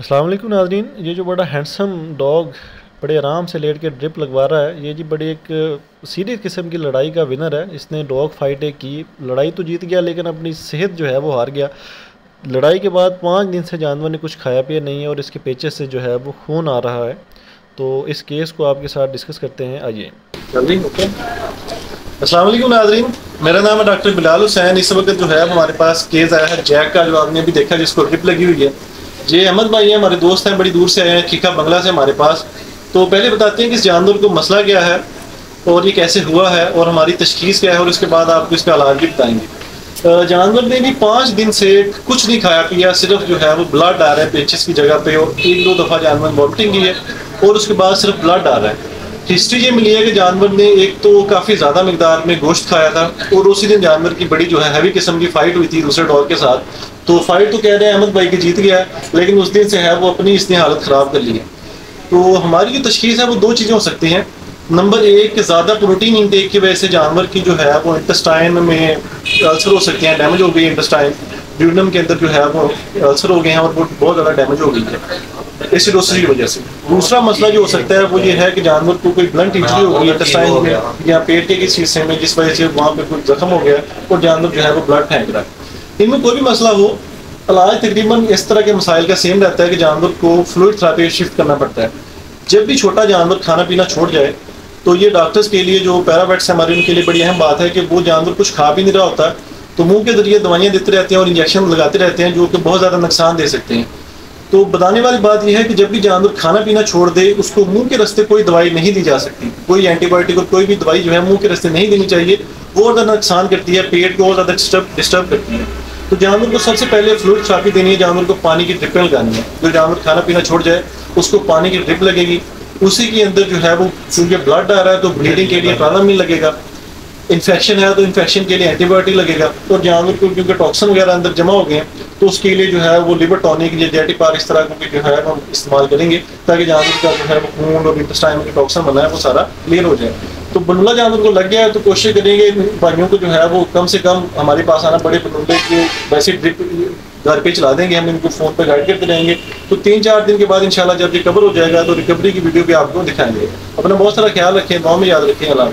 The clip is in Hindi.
असलम नाजरीन। ये जो बड़ा हैंडसम डॉग बड़े आराम से लेट के ड्रिप लगवा रहा है, ये जी बड़ी एक सीरियस किस्म की लड़ाई का विनर है। इसने डॉग फाइट की। लड़ाई तो जीत गया, लेकिन अपनी सेहत जो है वो हार गया। लड़ाई के बाद पाँच दिन से जानवर ने कुछ खाया पिया नहीं है और इसके पेचे से जो है वो खून आ रहा है। तो इस केस को आपके साथ डिस्कस करते हैं। आइए। असलम नाजरीन। मेरा नाम है डॉक्टर बिलाल हुसैन। इस वक्त जो है हमारे पास केस आया है। जैक का जो आपने अभी देखा जिसको ड्रिप लगी हुई है। ये अहमद भाई हैं, हमारे दोस्त हैं, बड़ी दूर से आए हैं खिका बंगला से हमारे पास। तो पहले बताते हैं कि इस जानवर को मसला क्या है और ये कैसे हुआ है और हमारी तशखीस क्या है और उसके बाद आपको इसका इलाज भी बताएँगे। जानवर ने भी पाँच दिन से कुछ नहीं खाया पिया, सिर्फ़ जो है वो ब्लड आ रहा है, पेचिस की जगह पे, और एक दो दफ़ा जानवर वॉमिटिंग की है, और उसके बाद सिर्फ़ ब्लड आ रहा है। हिस्ट्री ये मिली है कि जानवर ने एक तो काफ़ी ज़्यादा मकदार में गोश्त खाया था और उसी दिन जानवर की बड़ी जो है हैवी किस्म की फ़ाइट हुई थी दूसरे डॉग के साथ। तो फाइट तो कह रहे हैं अहमद भाई की जीत गया, लेकिन उस दिन से है वो अपनी इसने हालत ख़राब कर ली है। तो हमारी जो तशखीस है वो दो चीज़ें हो सकती हैं। नंबर एक, ज़्यादा प्रोटीन इंटेक की वजह से जानवर की जो है वो इंटेस्टाइन में अल्सर हो सकते हैं डैमेज हो गई इंटेस्टाइन ड्यूडम के अंदर जो है वो अल्सर हो गए हैं और वो बहुत ज़्यादा डैमेज हो गई है। एसिडोसिस की वजह से। दूसरा मसला जो हो सकता है, वो ये है कि जानवर को कोई ब्लंट इंजरी हो गई में या पेट के किसी हिस्से में, जिस वजह से वहाँ पे कोई जख्म हो गया और जानवर जो है, वो ब्लड फेंक रहा है। इनमें कोई भी मसला हो, इलाज तकरीबन इस तरह के मसाइल का सेम रहता है कि जानवर को फ्लूड थेरापी शिफ्ट करना पड़ता है। जब भी छोटा जानवर खाना पीना छोड़ जाए तो ये डॉक्टर्स के लिए जो पैरावेट्स हमारे उनके लिए बड़ी अहम बात है कि वो जानवर कुछ खा भी नहीं रहा होता तो मुँह के ज़रिए दवाइयाँ देते रहते हैं और इंजेक्शन लगाते रहते हैं, जो कि बहुत ज़्यादा नुकसान दे सकते हैं। तो बताने वाली बात यह है कि जब भी जानवर खाना पीना छोड़ दे, उसको मुँह के रस्ते कोई दवाई नहीं दी जा सकती। कोई एंटीबायोटिक और कोई भी दवाई जो है मुँह के रस्ते नहीं देनी चाहिए, वो और ज़्यादा नुकसान करती है, पेट को और ज़्यादा डिस्टर्ब डिस्टर्ब करती है। तो जानवर को सबसे पहले फ्लूड छापी देनी है, जानवर को पानी की ड्रिप लगानी है। जो जानवर खाना पीना छोड़ जाए, उसको पानी की ड्रिप लगेगी। उसी के अंदर जो है वो क्योंकि ब्लड आ रहा है तो ब्लीडिंग के लिए प्रॉब्लम नहीं लगेगा। इन्फेक्शन है तो इन्फेक्शन के लिए एंटीबायोटिक लगेगा। तो जानवर को क्योंकि टॉक्सन वगैरह अंदर जमा हो गए हैं तो उसके लिए जो है वो लिवर टॉनिक या जेटी पार इस तरह के जो है हम इस्तेमाल करेंगे, ताकि जानवर का जो है वो खून और इंटेस्टाइन में टॉक्सन बना है, वो सारा क्लियर हो जाए। तो बनुला जानवर को लग गया है तो कोशिश करेंगे भाइयों को जो है वो कम से कम हमारे पास आना बड़े बनुले के वैसे ड्रिप घर पे चला देंगे, हम इनको फ़ोन पे गाइड करते रहेंगे। तो तीन चार दिन के बाद इंशाल्लाह जब रिकवर हो जाएगा तो रिकवरी की वीडियो भी आपको दिखाएँगे। अपना बहुत सारा ख्याल रखें गाँव में याद रखें, अल्लाह